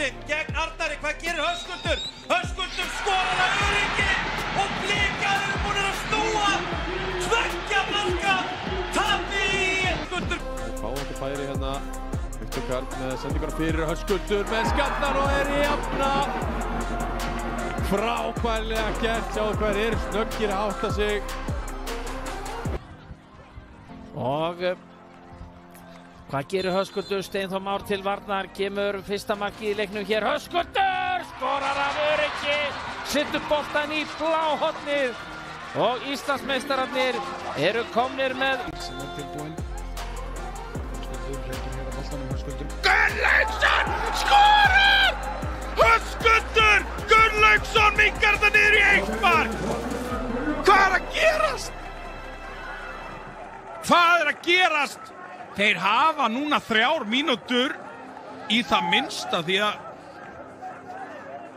Bóltinn gegn Arnari, hvað gerir Höskuldur? Höskuldur skorar að öryggi og blikar eru búin að snúa. Tveggja marka tapi. Í Höskuldur Fáandi færi hérna. Viktor Karl með sendingar fyrir Höskuldur með skallar og er í afna Frábærlega gert Sjáðu hvað er snöggir að átta sig. Og hvað gerir Höskuldur? Steinþór Már til varnar, kemur fyrsta marki í leiknum hér. Höskuldur skorar af öryggi, sittur boltan í bláhotnið og Íslandsmeistararnir eru komnir með sem er tilbúinn Höskuldur reytur hér að boltanum Höskuldur Gunnlaugsson skorar! Höskuldur Gunnlaugsson minkar það niður í eitt mark Hvað er að gerast? Hvað er að gerast? Þeir hafa núna þrjár mínútur í það minnsta því að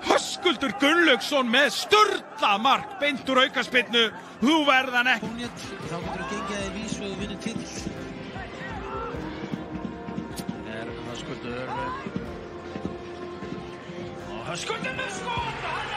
Höskuldur Gunnlaugsson með störla mark beint úr aukaspinnu, þú verðan ekki. Pónjött, þá getur þú gengið að vísu og vinna til. Er Höskuldur. Og Höskuldur með skot, hann